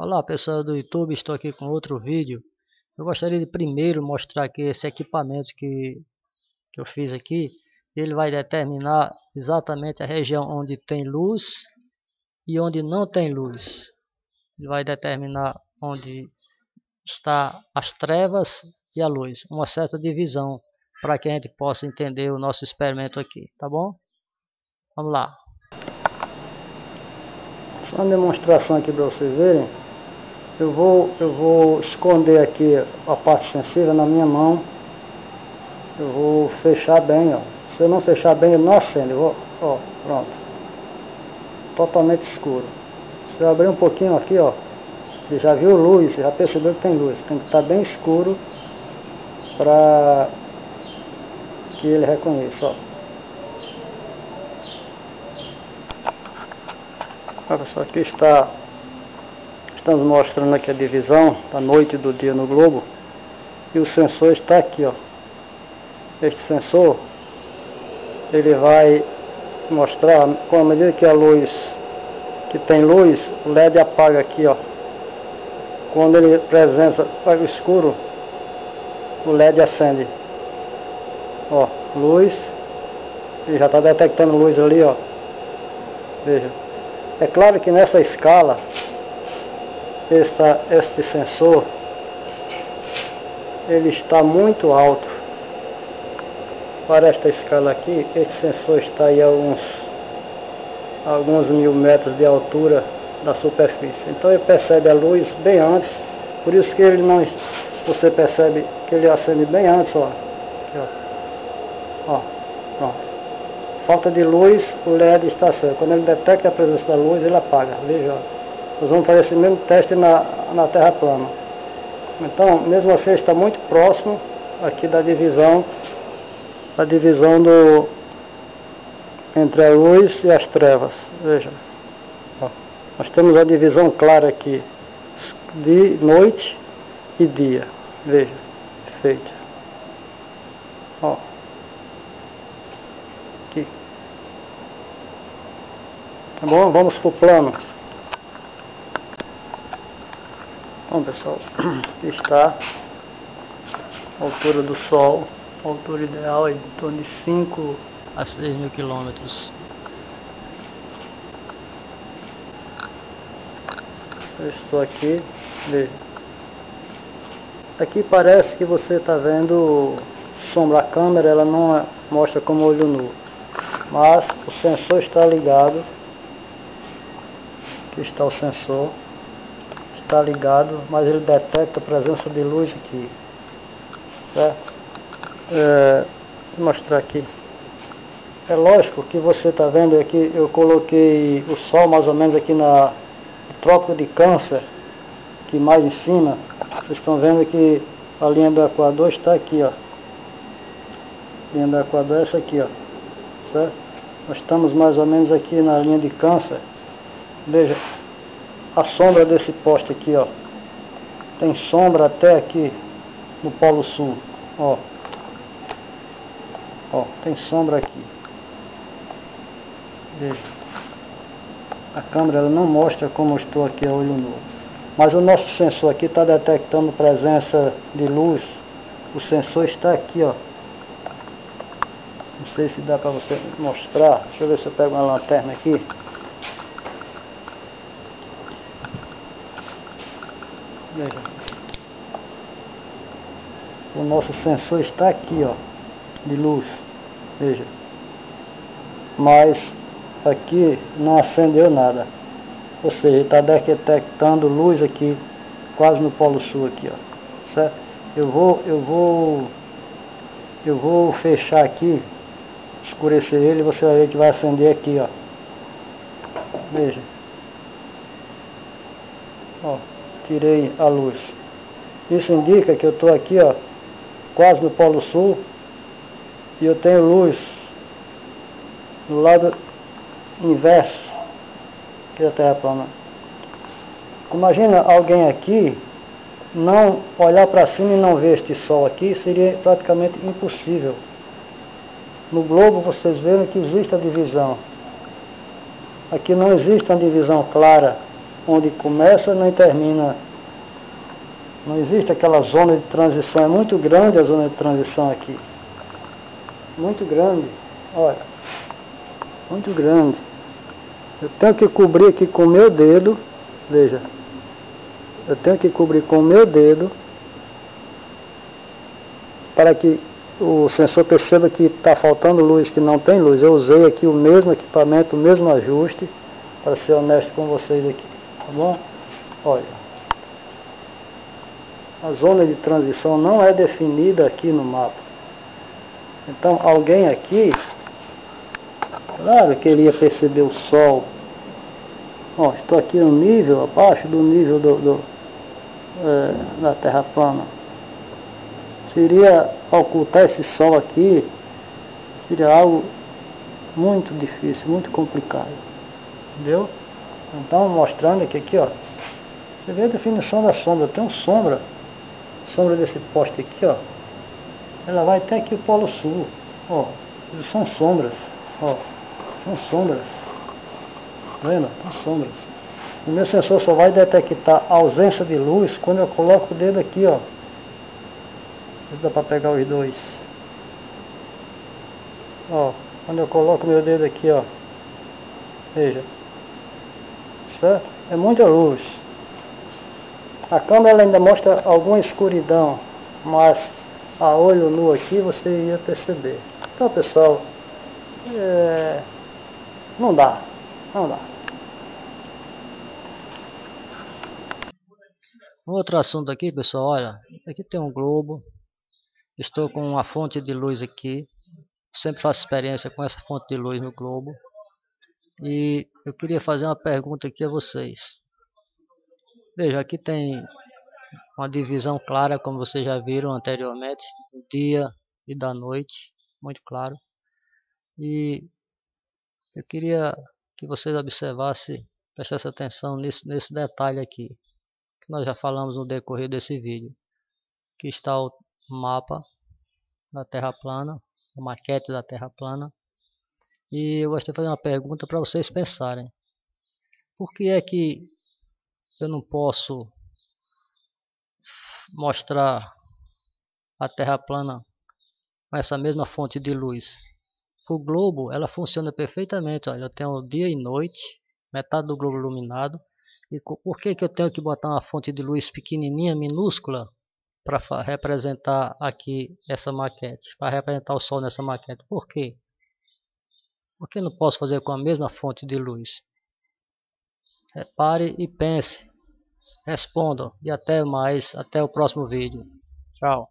Olá pessoal do YouTube, estou aqui com outro vídeo. Eu gostaria de primeiro mostrar aqui esse equipamento que, que eu fiz aqui. Ele vai determinar exatamente a região onde tem luz e onde não tem luz. Ele vai determinar onde está as trevas e a luz. Uma certa divisão para que a gente possa entender o nosso experimento aqui, tá bom? Vamos lá. Só uma demonstração aqui para vocês verem eu vou, eu vou esconder aqui a parte sensível na minha mão. Eu vou fechar bem, ó. Se eu não fechar bem, ele não acende. Eu vou, ó, pronto. Totalmente escuro. Se eu abrir um pouquinho aqui, ó. Você já viu luz, já percebeu que tem luz. Tem que estar bem escuro para que ele reconheça, ó. Olha só, aqui está Estamos mostrando aqui a divisão da noite e do dia no globo. E o sensor está aqui, ó. Este sensor, ele vai mostrar, com a medida que a luz, que tem luz, o LED apaga aqui, ó. Quando ele presença para o escuro, o LED acende. Ó, luz. Ele já está detectando luz ali, ó. Veja. É claro que nessa escala esta, este sensor ele está muito alto. Para esta escala aqui este sensor está aí a alguns alguns mil metros de altura da superfície. Então ele percebe a luz bem antes. Por isso que ele não você percebe que ele acende bem antes ó, aqui, ó. ó pronto falta de luz o LED está certo. Quando ele detecta a presença da luz ele apaga. Veja ó. Nós vamos fazer esse mesmo teste na, na Terra plana. Então, mesmo assim, está muito próximo aqui da divisão, da divisão do, entre a luz e as trevas. Veja, nós temos a divisão clara aqui de noite e dia. Veja, feita. Ó, aqui. Tá bom? Vamos para o plano. Bom pessoal, aqui está a altura do Sol, a altura ideal é em torno de 5 a 6 mil quilômetros. Eu estou aqui, veja. Aqui parece que você está vendo sombra. A câmera ela não mostra como olho nu, mas o sensor está ligado. Aqui está o sensor está ligado, mas ele detecta a presença de luz aqui. Certo? É, vou mostrar aqui. É lógico que você está vendo aqui, eu coloquei o sol mais ou menos aqui na troca de câncer, aqui mais em cima. Vocês estão vendo que a linha do Equador está aqui, ó. A linha do Equador é essa aqui, ó. Certo? Nós estamos mais ou menos aqui na linha de câncer. Veja, a sombra desse poste aqui, ó. Tem sombra até aqui no Polo Sul, ó. Ó, tem sombra aqui. Veja. A câmera não mostra como estou aqui a olho nu. Mas o nosso sensor aqui está detectando presença de luz. O sensor está aqui, ó. Não sei se dá para você mostrar. Deixa eu ver se eu pego uma lanterna aqui. Veja. O nosso sensor está aqui, ó, de luz. Veja. Mas aqui não acendeu nada. Ou seja, está detectando luz aqui, quase no polo sul aqui, ó. Certo? Eu vou, eu vou, eu vou fechar aqui, escurecer ele, você vai ver que vai acender aqui, ó. Veja. Ó tirei a luz. Isso indica que eu estou aqui, ó, quase no Polo Sul, e eu tenho luz no lado inverso que é a Terra plana. Imagina alguém aqui não olhar para cima e não ver este sol aqui, seria praticamente impossível. No globo vocês veem que existe a divisão. Aqui não existe uma divisão clara onde começa não termina. Não existe aquela zona de transição, é muito grande a zona de transição aqui. Muito grande, olha, muito grande. Eu tenho que cobrir aqui com o meu dedo, veja, eu tenho que cobrir com o meu dedo para que o sensor perceba que está faltando luz, que não tem luz. Eu usei aqui o mesmo equipamento, o mesmo ajuste, para ser honesto com vocês aqui, tá bom? Olha, a zona de transição não é definida aqui no mapa. Então alguém aqui, claro que ele ia perceber o sol. Ó, estou aqui no nível, abaixo do nível do, do é, da Terra plana. Seria ocultar esse sol aqui, seria algo muito difícil, muito complicado. Entendeu? Então mostrando que aqui, ó. Você vê a definição da sombra, tem um sombra. Sombra desse poste aqui, ó ela vai até aqui o Polo Sul. Ó, são sombras. Ó, são sombras. Tá vendo? São sombras. O meu sensor só vai detectar a ausência de luz quando eu coloco o dedo aqui, ó. Dá para pegar os dois. Ó, quando eu coloco meu dedo aqui, ó. Veja. É muita luz. A câmera ainda mostra alguma escuridão, mas a olho nu aqui, você ia perceber. Então, pessoal, é, não dá, não dá. Outro assunto aqui, pessoal, olha, aqui tem um globo, estou com uma fonte de luz aqui, sempre faço experiência com essa fonte de luz no globo, e eu queria fazer uma pergunta aqui a vocês. Veja, aqui tem uma divisão clara, como vocês já viram anteriormente, do dia e da noite, muito claro. E eu queria que vocês observassem, prestassem atenção nesse, nesse detalhe aqui, que nós já falamos no decorrer desse vídeo. Aqui está o mapa da Terra plana, a maquete da Terra plana. E eu gostaria de fazer uma pergunta para vocês pensarem. Por que é que eu não posso mostrar a Terra plana com essa mesma fonte de luz. O globo, ela funciona perfeitamente, olha, eu tenho dia e noite, metade do globo iluminado. E por que, que eu tenho que botar uma fonte de luz pequenininha, minúscula, para representar aqui essa maquete, para representar o Sol nessa maquete? Por quê? Por que não posso fazer com a mesma fonte de luz? Repare e pense respondam e até mais, até o próximo vídeo. Tchau.